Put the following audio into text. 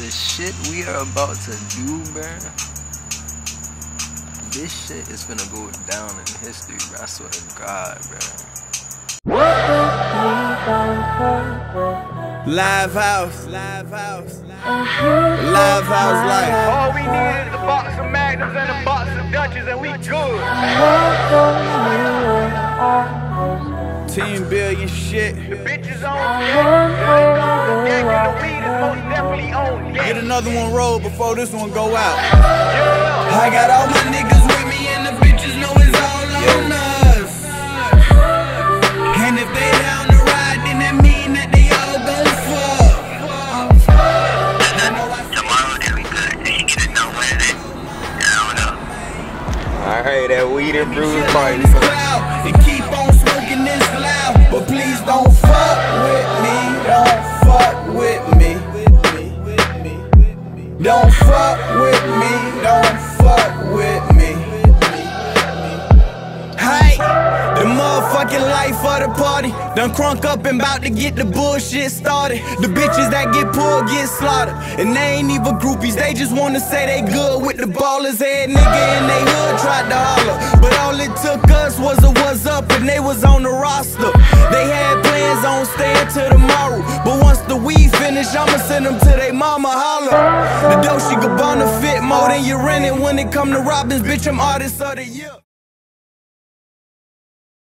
the shit we are about to do, bruh. This shit is gonna go down in history, bro. I swear to God, bruh. Live house, live house, live house life. All we need is a box of magnums and a box of Dutches and we good. Team billion shit. The bitches on Get another one rolled before this one go out. I got all my niggas with me and the bitches know it's all on us. And if they down to ride, then that mean that they all gon' fuck. Tomorrow they'll be good. They should get it no Wednesday. I don't know. I heard that weed and brews party. This and keep on Don't fuck with me. Don't fuck with me. Hey, the motherfucking life of the party. Done crunk up and bout to get the bullshit started. The bitches that get pulled get slaughtered. And they ain't even groupies, they just wanna say they good with the ballers. Head nigga in they hood tried to holler. But all it took us was a what's up and they was on the roster. They had plans on staying till tomorrow. But once the weed finish, I'ma send them to they mama holler. The Dolce Gabbana fit more than you rented when it come to Robbins, bitch, I'm artist of the year.